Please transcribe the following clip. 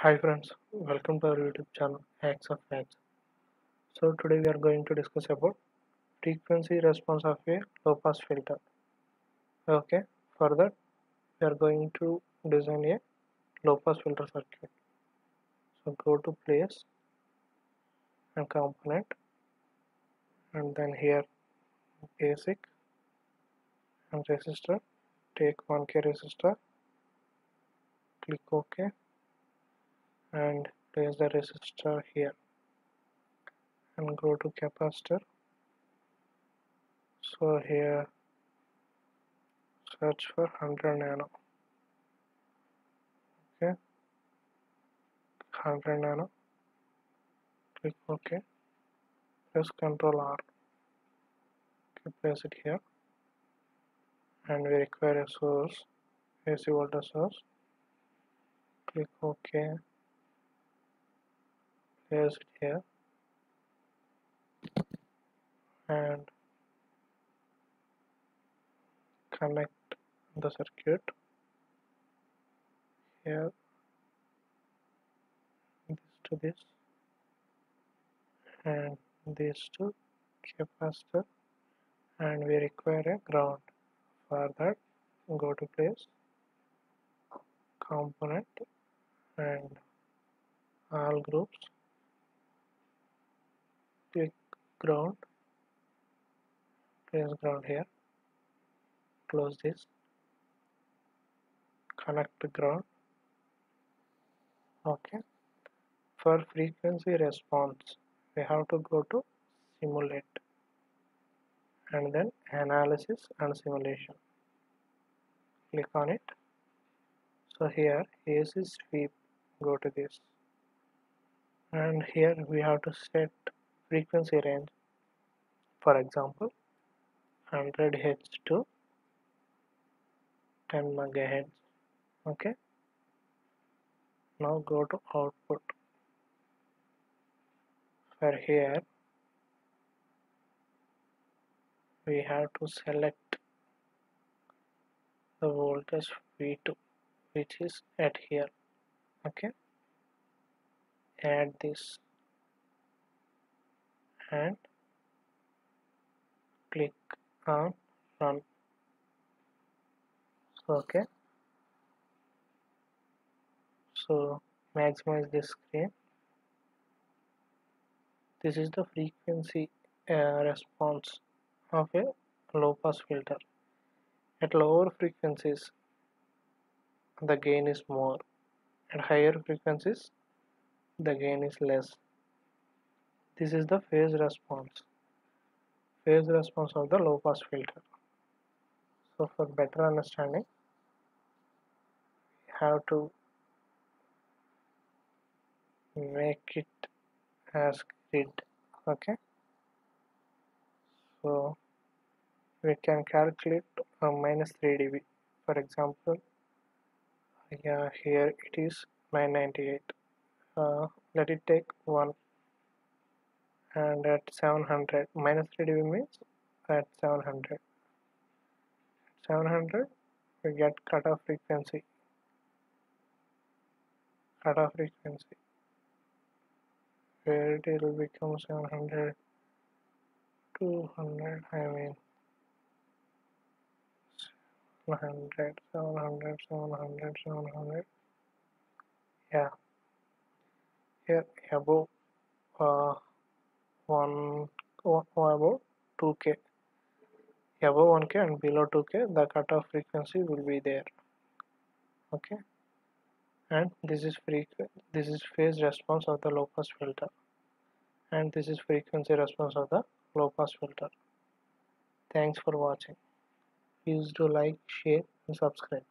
Hi friends, welcome to our YouTube channel Acts of Facts. So today we are going to discuss about frequency response of a low pass filter. Okay, for that we are going to design a low pass filter circuit. So go to place and component and then here basic and resistor take 1k resistor click ok and place the resistor here and go to capacitor. So here search for 100 nano. Okay. 100 nano. Click ok. Press ctrl r. Okay, place it here. And we require a source AC voltage source. Click ok place it here. And connect the circuit here. This to this. And this to capacitor. And we require a ground. For that go to place. Component. And all groups click ground. Place ground here. Close this. Connect the ground. Okay. For frequency response we have to go to simulate and then analysis and simulation. Click on it. So here AC sweep go to this. And here we have to set frequency range. For example 100 Hz to 10 megahertz. Okay. Now go to output. For here we have to select the voltage V2 which is at here. Okay. Add this and click on run. Okay. So maximize this screen. This is the frequency uh, response of a low pass filter. At lower frequencies the gain is more. At higher frequencies the gain is less this is the phase response. Phase response of the low pass filter. So for better understanding we have to make it as grid okay? So we can calculate uh, minus 3 dB. For example yeah here it is 998 uh, let it take 1 and at 700 minus 3 dB means at 700 700 we get cutoff frequency. Cutoff frequency. Where it will become 700 200 I mean 700 700 700 700 yeah. Here above uh, one, one above 2k above 1k and below 2k the cutoff frequency will be there. Okay? And this is this is phase response of the low pass filter. And this is frequency response of the low pass filter. Thanks for watching. Please do like share and subscribe